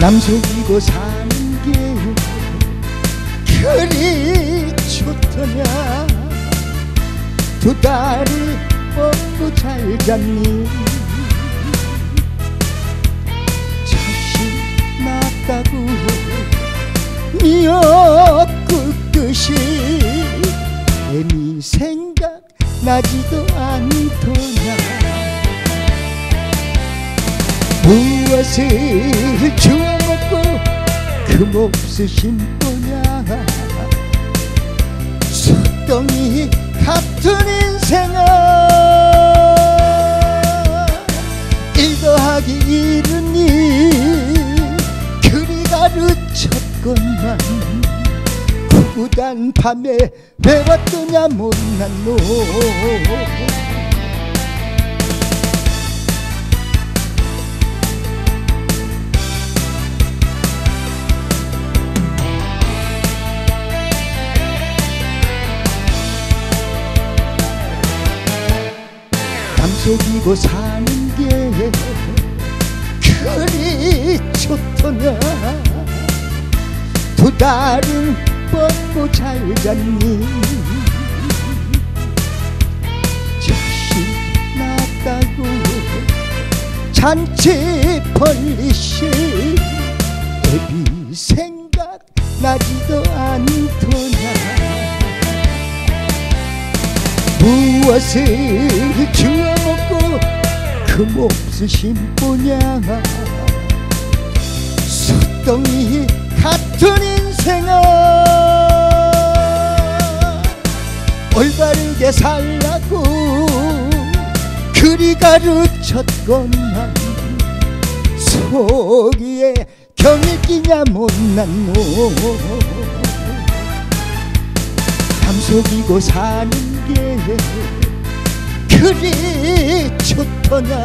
남속이고 사는 게 그리 좋더냐? 두 다리 뻗고 잘 잤니? 자식 낳았다고 미역국 듯이 애미 생각 나지도 않더 냐 무엇을 주워먹고 그 몹쓸 심보냐? 수덩이 같은 일 더하기 일은이 그리 가르쳤건만 구구단 밤에 왜 왔더냐 못난 놈 속이고 사는 게 그리 좋더냐? 두 달은 뻗고 잘 잤니? 자식 낳았다고 잔치 벌리시 애비 생각 나지도 않더냐 무엇을 주워먹고 그 몹쓸 심보냐 수덩이 같은 인생아. 올바르게 살라고 그리 가르쳤건만 속이에 경이 끼냐 못난 놈. 담 속이고 사는 게 그리 좋더냐?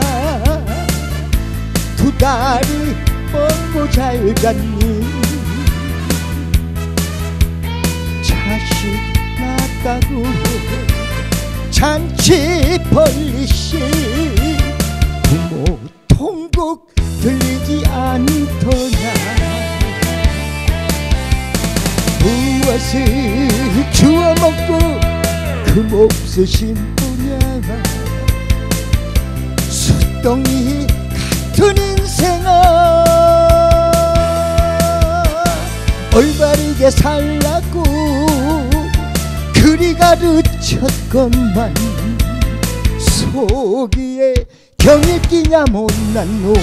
두 다리 뻗고 잘 잤니? 자식 낳았다고 잔치 벌리시 부모 통곡 들리지 않더냐? 무엇을 그 몹쓸 심부냐 수덩이 같은 인생아. 올바르게 살라고 그리 가르쳤건만 속이에 경이 끼냐 못난 놈